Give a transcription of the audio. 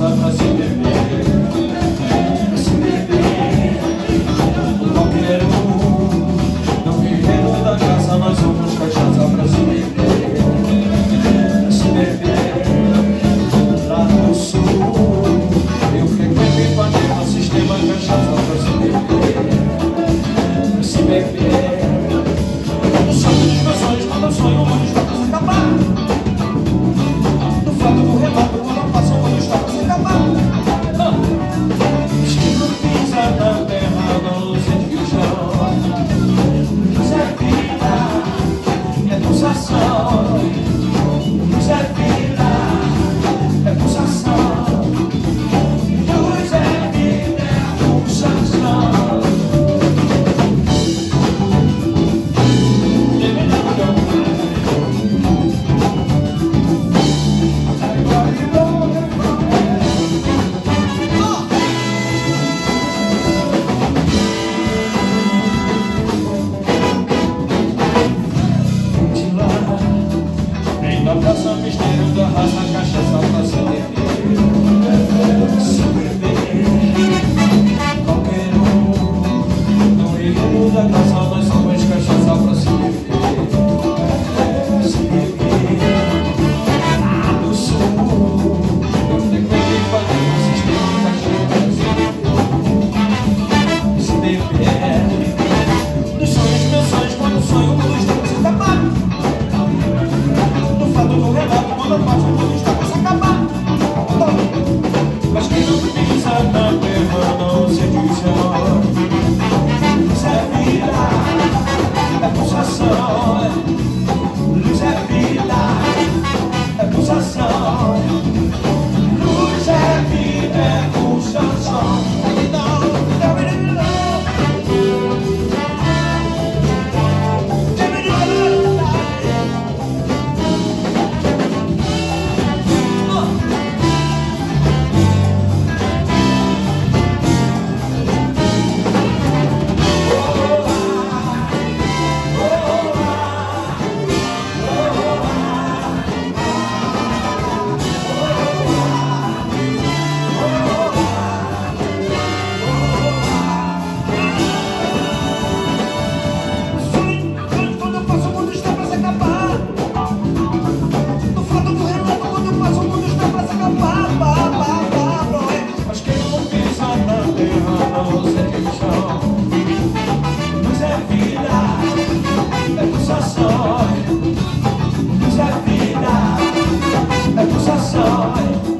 vai fazer Abraça da casa Valeu,